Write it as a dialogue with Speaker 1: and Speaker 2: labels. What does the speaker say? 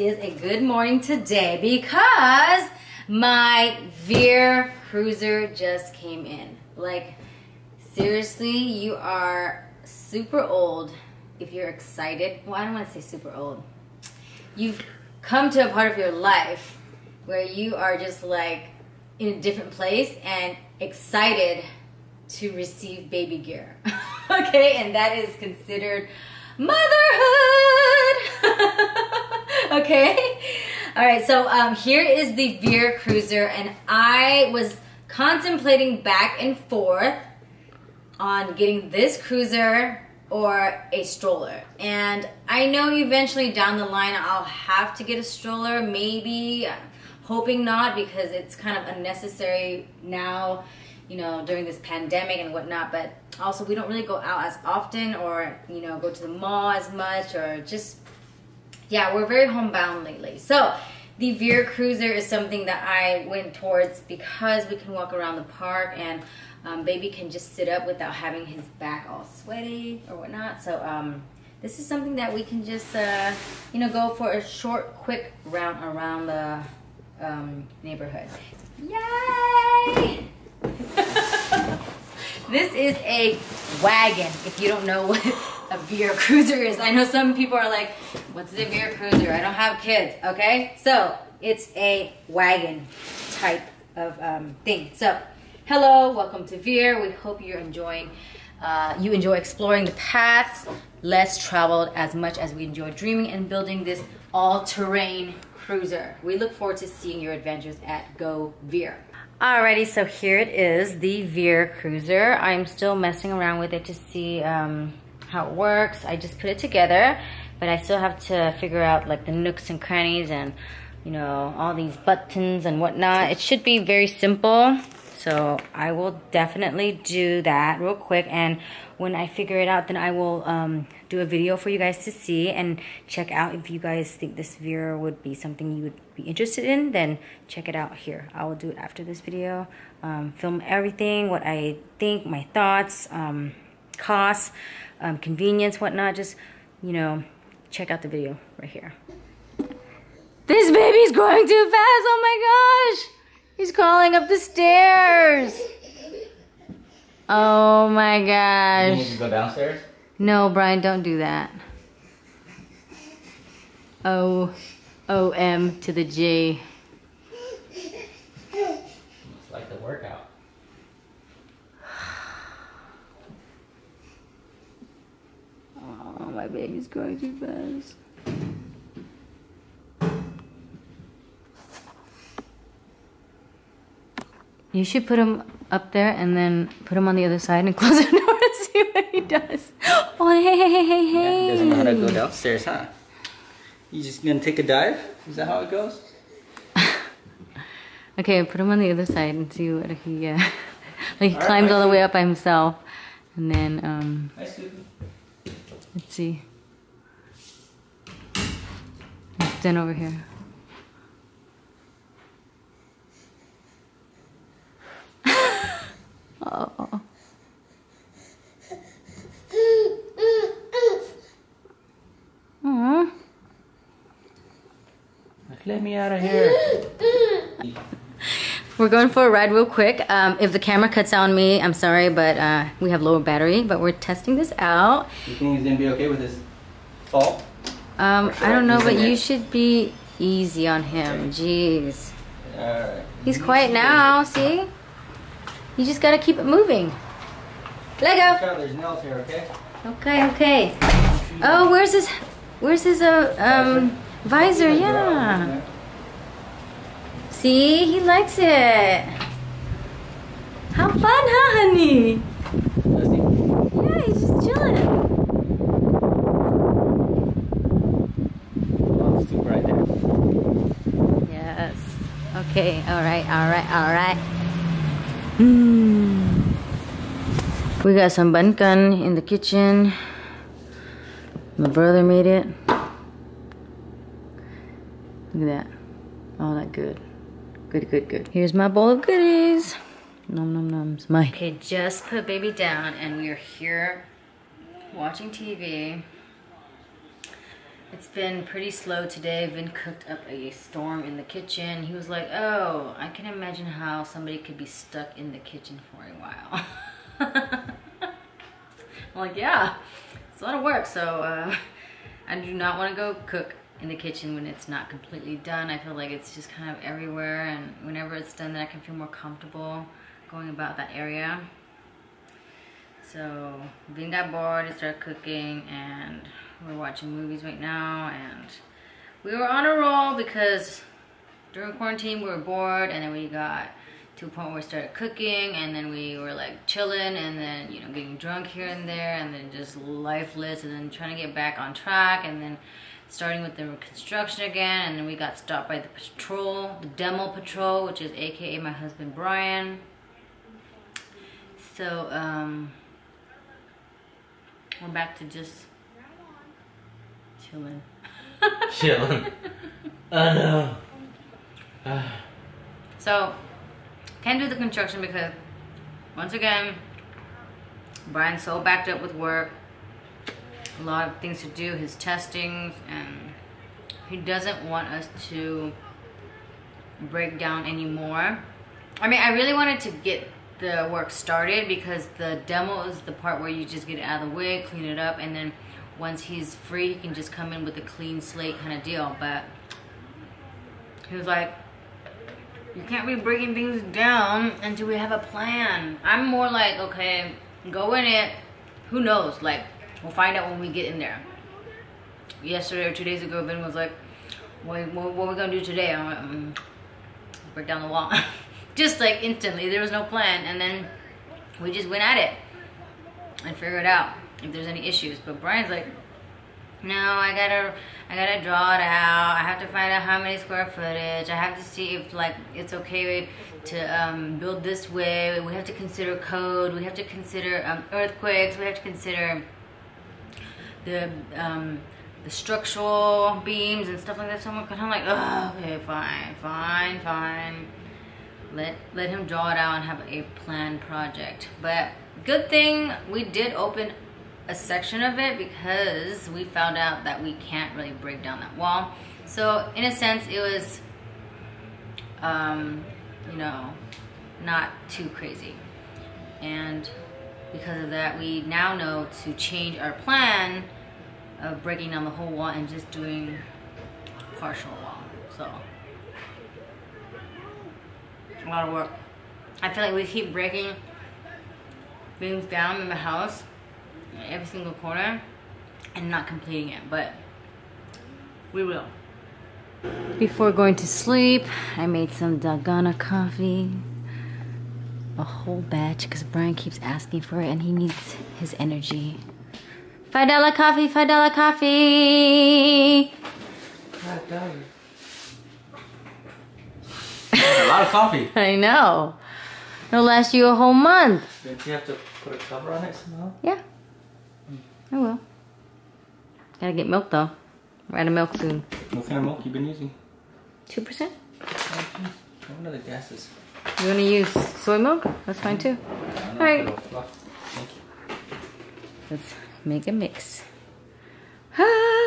Speaker 1: is a good morning today because my Veer Cruiser just came in. Like, seriously, you are super old if you're excited. Well, I don't want to say super old. You've come to a part of your life where you are just like in a different place and excited to receive baby gear. okay, and that is considered motherhood. okay, all right. So um, here is the Veer Cruiser, and I was contemplating back and forth on getting this cruiser or a stroller. And I know eventually down the line I'll have to get a stroller, maybe, hoping not because it's kind of unnecessary now you know, during this pandemic and whatnot. But also, we don't really go out as often or, you know, go to the mall as much or just, yeah, we're very homebound lately. So, the Veer Cruiser is something that I went towards because we can walk around the park and um, baby can just sit up without having his back all sweaty or whatnot. So, um, this is something that we can just, uh, you know, go for a short, quick round around the um, neighborhood. Yay! this is a wagon, if you don't know what a Veer Cruiser is. I know some people are like, what's the Veer Cruiser? I don't have kids, okay? So, it's a wagon type of um, thing. So, hello, welcome to Veer. We hope you're enjoying, uh, you enjoy exploring the paths less traveled as much as we enjoy dreaming and building this all-terrain cruiser. We look forward to seeing your adventures at Go Veer. Alrighty, so here it is, the Veer Cruiser. I'm still messing around with it to see um, how it works. I just put it together, but I still have to figure out like the nooks and crannies and you know, all these buttons and whatnot. It should be very simple. So I will definitely do that real quick. And when I figure it out, then I will um, do a video for you guys to see and check out if you guys think this Veer would be something you would be interested in, then check it out here. I will do it after this video. Um, film everything, what I think, my thoughts, um, costs, um, convenience, whatnot. Just, you know, check out the video right here. This baby's going too fast. Oh my gosh. He's crawling up the stairs. Oh my gosh.
Speaker 2: You need to go downstairs?
Speaker 1: No, Brian, don't do that. O O M to the J.
Speaker 2: It's like the workout.
Speaker 1: Oh, my baby's going too fast. You should put him up there and then put him on the other side and close the door to see what he does. Oh, hey, hey, hey, hey,
Speaker 2: Yeah,
Speaker 1: hey.
Speaker 2: he doesn't know how to go downstairs, huh? You just gonna take a dive? Is that how it goes?
Speaker 1: Okay, put him on the other side and see what he, uh, like he
Speaker 2: Alright,
Speaker 1: climbs all the way up by himself. And then, um,
Speaker 2: Hi, Susan.
Speaker 1: Let's see. Then over here. oh. Aw.
Speaker 2: Let me out of here.
Speaker 1: We're going for a ride real quick. Um, if the camera cuts out on me, I'm sorry, but uh, we have lower battery, but we're testing this out.
Speaker 2: You think he's gonna be okay with this fall?
Speaker 1: Um, I don't
Speaker 2: I
Speaker 1: know, but you should be easy on him. Jeez.
Speaker 2: Alright.
Speaker 1: He's quiet now, see? You just gotta keep it moving. Let
Speaker 2: Watch
Speaker 1: go.
Speaker 2: out, there's nails here, okay?
Speaker 1: Okay, okay. Oh, where's his, where's his, uh, um, visor? Yeah. See, he likes it. Have fun, huh, honey? Yeah, he's just chilling.
Speaker 2: Oh, it's too there.
Speaker 1: Yes. Okay, alright, alright, alright. Hmm. We got some banh canh in the kitchen. My brother made it. Look at that. All that good. Good, good, good. Here's my bowl of goodies. Nom nom noms. My. Okay, just put baby down and we are here watching TV. It's been pretty slow today. Vinh cooked up a storm in the kitchen. He was like, oh, I can imagine how somebody could be stuck in the kitchen for a while. I'm like, yeah, it's a lot of work. So uh, I do not want to go cook in the kitchen when it's not completely done. I feel like it's just kind of everywhere and whenever it's done then I can feel more comfortable going about that area. So Vinh got bored and started cooking and we're watching movies right now and we were on a roll because during quarantine we were bored and then we got to a point where we started cooking and then we were like chilling and then you know getting drunk here and there and then just lifeless and then trying to get back on track and then starting with the construction again and then we got stopped by the patrol the demo patrol which is aka my husband Brian so um we're back to just chilling
Speaker 2: Chilling. I know.
Speaker 1: So, can't do the construction because, once again, Brian's so backed up with work, a lot of things to do, his testings, and he doesn't want us to break down anymore. I mean, I really wanted to get the work started because the demo is the part where you just get it out of the way, clean it up, and then once he's free, he can just come in with a clean slate kind of deal. But he was like, you can't be breaking things down until we have a plan. I'm more like, okay, go in it. Who knows? Like, we'll find out when we get in there. Yesterday or two days ago, Ben was like, what, what, what are we gonna do today? I'm like, mm, break down the wall. just like instantly, there was no plan. And then we just went at it and figured it out if there's any issues. But Brian's like, no, I gotta, I gotta draw it out. I have to find out how many square footage. I have to see if like it's okay to um, build this way. We have to consider code. We have to consider um, earthquakes. We have to consider the um, the structural beams and stuff like that. So I'm like, oh, okay, fine, fine, fine. Let let him draw it out and have a planned project. But good thing we did open a section of it because we found out that we can't really break down that wall. So in a sense, it was, um, you know, not too crazy. And because of that, we now know to change our plan of breaking down the whole wall and just doing partial wall. So, a lot of work. I feel like we keep breaking things down in the house every single corner and not completing it, but we will. Before going to sleep, I made some Dalgona coffee. A whole batch because Brian keeps asking for it and he needs his energy. Five dollar coffee, five dollar coffee.
Speaker 2: a lot of coffee.
Speaker 1: I know. It'll last you a whole month.
Speaker 2: Don't you have to put a cover on it somehow?
Speaker 1: Yeah. Hmm. I will. Gotta get milk though. We're out of milk soon.
Speaker 2: What kind of milk you been using?
Speaker 1: 2%?
Speaker 2: What are the gases?
Speaker 1: You want to use soy milk? That's fine too.
Speaker 2: All right.
Speaker 1: Let's make a mix. Ah!